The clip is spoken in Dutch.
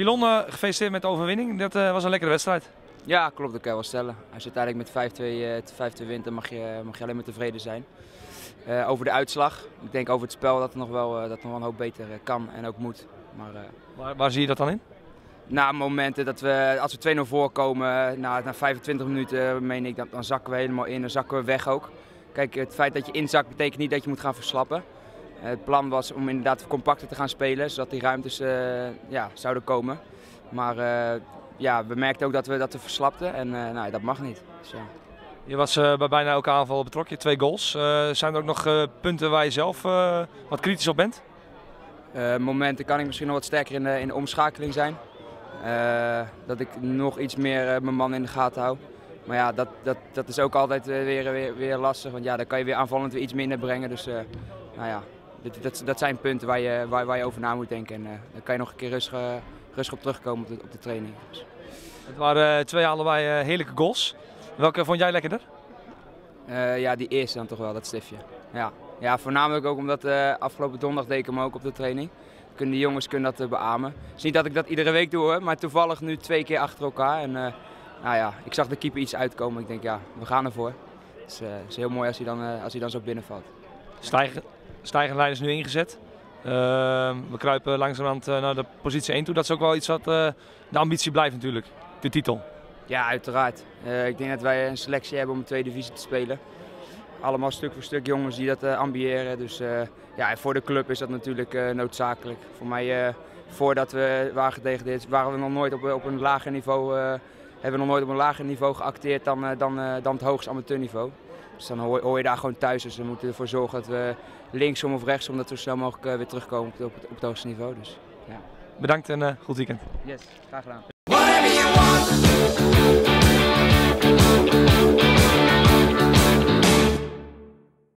Pilon, uh, gefeliciteerd met de overwinning. Dat uh, was een lekkere wedstrijd. Ja, klopt. Dat kan je wel stellen. Als je uiteindelijk met 5-2 uh, wint, dan mag je, mag je alleen maar tevreden zijn. Uh, over de uitslag. Ik denk over het spel dat het nog wel, dat nog wel een hoop beter kan en ook moet. Maar, waar, waar zie je dat dan in? Na momenten dat we, als we 2-0 voorkomen, na, na 25 minuten, meen ik, dan, dan zakken we helemaal in. Dan zakken we weg ook. Kijk, het feit dat je inzakt betekent niet dat je moet gaan verslappen. Het plan was om inderdaad compacter te gaan spelen, zodat die ruimtes uh, ja, zouden komen. Maar uh, ja, we merkten ook dat we, dat we verslapten en uh, nou, dat mag niet. Dus, ja. Je was bij bijna elke aanval betrokken, twee goals. zijn er ook nog punten waar je zelf wat kritisch op bent? momenten kan ik misschien nog wat sterker in de, in de omschakeling zijn. dat ik nog iets meer mijn man in de gaten hou. Maar ja, dat, dat, dat is ook altijd weer, weer, weer lastig, want ja, dan kan je weer aanvallend weer iets minder brengen. Dus nou ja, dat, dat, dat, zijn punten waar je, waar, waar, je over na moet denken. En uh, dan kan je nog een keer rustig, uh, rustig op terugkomen op de, op de training. Dus. Het waren uh, twee allebei heerlijke goals. Welke vond jij lekkerder? ja, die eerste dan toch wel, dat stiftje. Ja, ja voornamelijk ook omdat afgelopen donderdag deed ik hem ook op de training. Kunnen die jongens kunnen dat beamen. Het is niet dat ik dat iedere week doe, hoor, maar toevallig nu twee keer achter elkaar. En nou ja, ik zag de keeper iets uitkomen. Ik denk, ja, we gaan ervoor. Het is, is heel mooi als hij dan, als hij dan zo binnenvalt. Stijgen, stijgende lijn is nu ingezet. Uh, we kruipen langzamerhand uh, naar de positie 1 toe. Dat is ook wel iets wat uh, de ambitie blijft natuurlijk, de titel. Ja, uiteraard. Eh, ik denk dat wij een selectie hebben om een tweede divisie te spelen. Allemaal stuk voor stuk jongens die dat ambiëren. Dus ja, voor de club is dat natuurlijk noodzakelijk. Voor mij, voordat we waren gedegradeerd, waren we nog nooit op, op een lager niveau, hebben we nog nooit op een lager niveau geacteerd dan, dan, dan het hoogste amateurniveau. Dus dan hoor, hoor, je daar gewoon thuis. Dus we moeten ervoor zorgen dat we linksom of rechtsom dat we zo snel mogelijk uh, weer terugkomen op het, op het hoogste niveau. Dus, ja. Bedankt en uh, goed weekend. Yes, graag gedaan.